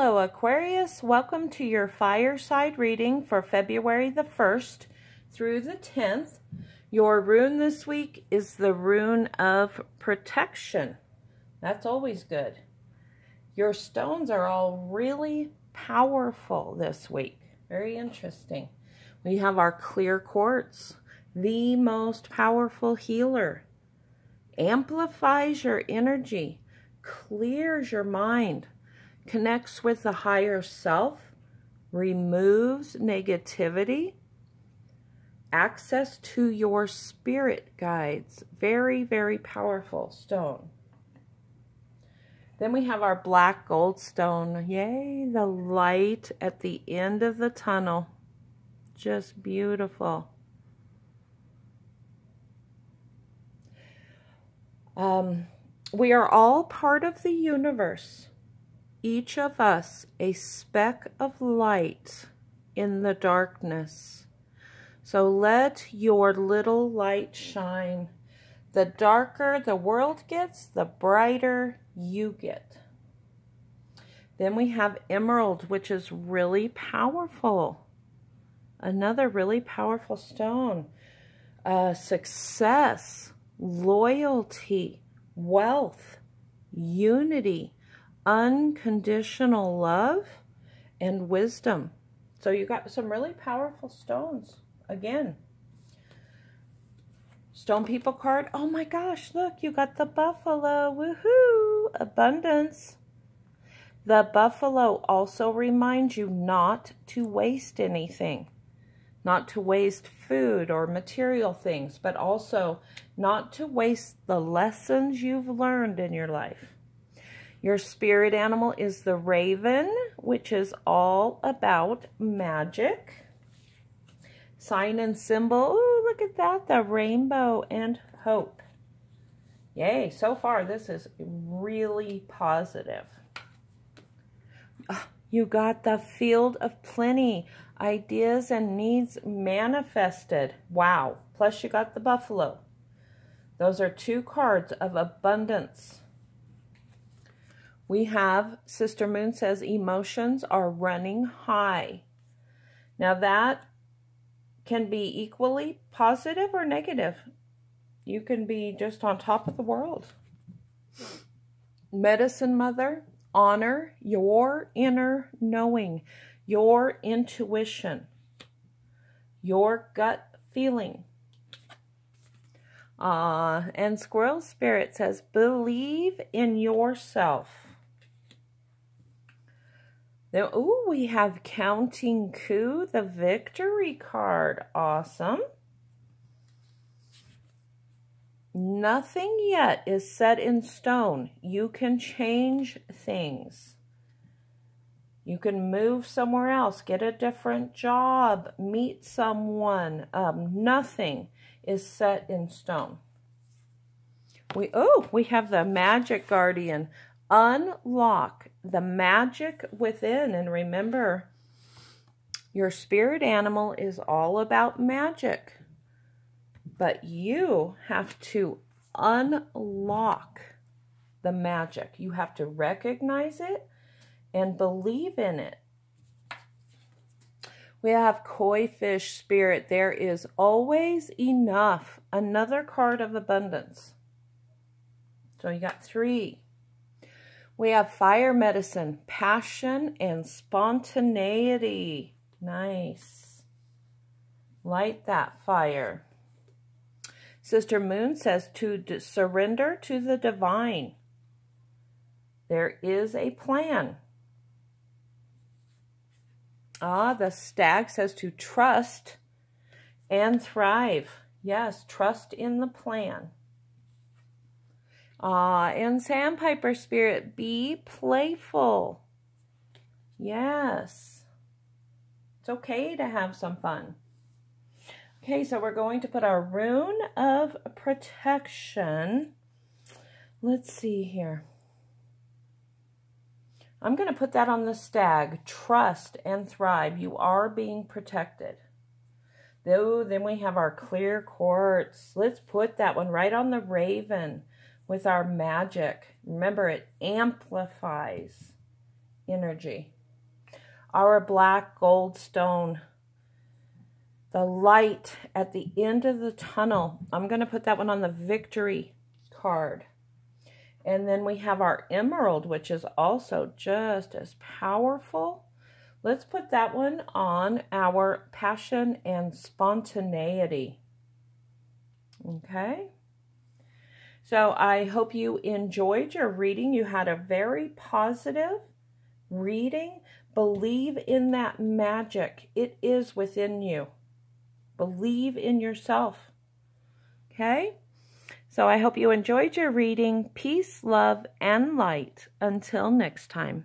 Hello, Aquarius. Welcome to your fireside reading for February the 1st through the 10th. Your rune this week is the rune of protection. That's always good. Your stones are all really powerful this week. Very interesting. We have our clear quartz, the most powerful healer. Amplifies your energy, clears your mind, connects with the higher self, removes negativity, access to your spirit guides. Very, very powerful stone. Then we have our black gold stone. Yay, the light at the end of the tunnel. Just beautiful. Um, we are all part of the universe each of us a speck of light in the darkness. So let your little light shine. The darker the world gets, the brighter you get. Then we have emerald, which is really powerful. Another really powerful stone. Uh, success, loyalty, wealth, unity, unconditional love and wisdom. So you got some really powerful stones. Again, Stone People card. Oh my gosh, look, you got the buffalo. Woohoo! Abundance. The buffalo also reminds you not to waste anything. Not to waste food or material things, but also not to waste the lessons you've learned in your life. Your spirit animal is the raven, which is all about magic. Sign and symbol, look at that, the rainbow and hope. Yay, so far this is really positive. Ah, you got the field of plenty, ideas and needs manifested. Wow, plus you got the buffalo. Those are two cards of abundance. We have, Sister Moon says, emotions are running high. Now that can be equally positive or negative. You can be just on top of the world. Medicine Mother, honor your inner knowing, your intuition, your gut feeling. Uh, and Squirrel Spirit says, believe in yourself. Then, ooh, we have Counting Coup, the victory card. Awesome. Nothing yet is set in stone. You can change things. You can move somewhere else, get a different job, meet someone. Um, nothing is set in stone. We oh, we have the Magic Guardian. Unlock the magic within. And remember, your spirit animal is all about magic. But you have to unlock the magic. You have to recognize it and believe in it. We have koi fish spirit. There is always enough. Another card of abundance. So you got three. We have fire medicine, passion, and spontaneity. Nice. Light that fire. Sister Moon says to surrender to the divine. There is a plan. Ah, the stag says to trust and thrive. Yes, trust in the plan. Ah, and Sandpiper Spirit, be playful. Yes. It's okay to have some fun. Okay, so we're going to put our rune of protection. Let's see here. I'm going to put that on the stag. Trust and thrive. You are being protected. Though, then we have our clear quartz. Let's put that one right on the raven with our magic. Remember, it amplifies energy. Our black gold stone, the light at the end of the tunnel. I'm going to put that one on the victory card. And then we have our emerald, which is also just as powerful. Let's put that one on our passion and spontaneity. Okay. So I hope you enjoyed your reading. You had a very positive reading. Believe in that magic. It is within you. Believe in yourself. Okay? So I hope you enjoyed your reading. Peace, love, and light. Until next time.